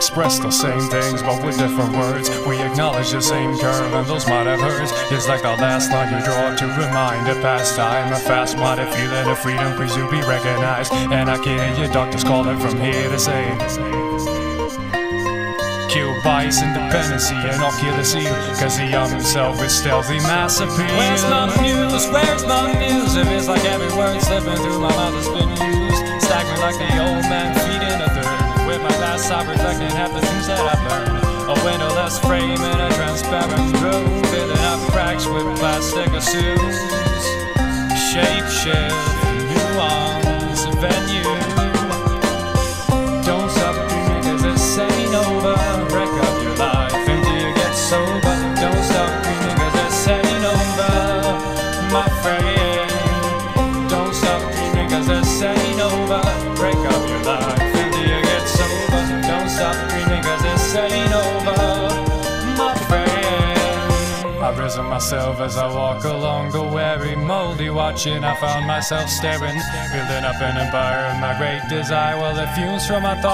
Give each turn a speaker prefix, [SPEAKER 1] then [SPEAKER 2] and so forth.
[SPEAKER 1] express the same things, but with different words. We acknowledge the same curve, and those might have hurt. It's like the last line you draw to remind a past time, a fast minded feeling of freedom, please to be recognized. And I can hear your doctors calling from here to say. Kill bias, and ocular seal. Cause he armed himself with stealthy mass appeal.
[SPEAKER 2] Where's my muse? Where's my news? If it's like every word slipping through my mouth has been used. Staggering like the old Glass eye reflecting half the things that I've learned. A windowless frame in a transparent room. Filling up cracks with plastic assumes. Shape shift, nuance, venue. Don't stop dreaming cause this ain't over. Wreck up your life until you get sober. Don't stop dreaming cause this ain't over, my friend.
[SPEAKER 1] I've myself as I walk along the weary, moldy watching. I found myself staring, building up an empire. of My great desire, well, it fumes from my thought.